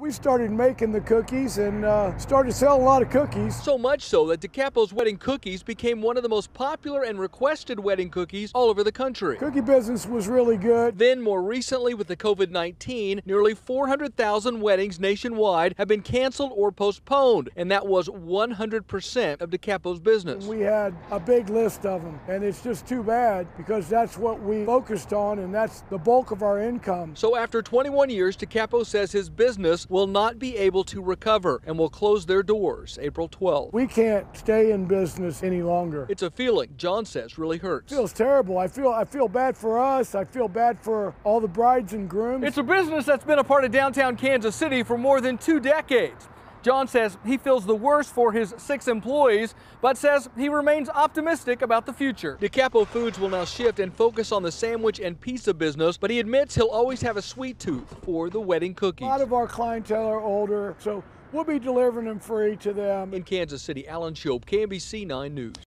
We started making the cookies and uh, started selling a lot of cookies. So much so that DiCapo's wedding cookies became one of the most popular and requested wedding cookies all over the country. Cookie business was really good. Then, more recently, with the COVID 19, nearly 400,000 weddings nationwide have been canceled or postponed, and that was 100% of DiCapo's business. We had a big list of them, and it's just too bad because that's what we focused on, and that's the bulk of our income. So, after 21 years, DiCapo says his business will not be able to recover and will close their doors April 12th. We can't stay in business any longer. It's a feeling John says really hurts. It feels terrible. I feel I feel bad for us. I feel bad for all the brides and grooms. It's a business that's been a part of downtown Kansas City for more than two decades. John says he feels the worst for his six employees, but says he remains optimistic about the future. DiCapo Foods will now shift and focus on the sandwich and pizza business, but he admits he'll always have a sweet tooth for the wedding cookies. A lot of our clientele are older, so we'll be delivering them free to them. In Kansas City, Alan Shope, KMBC 9 News.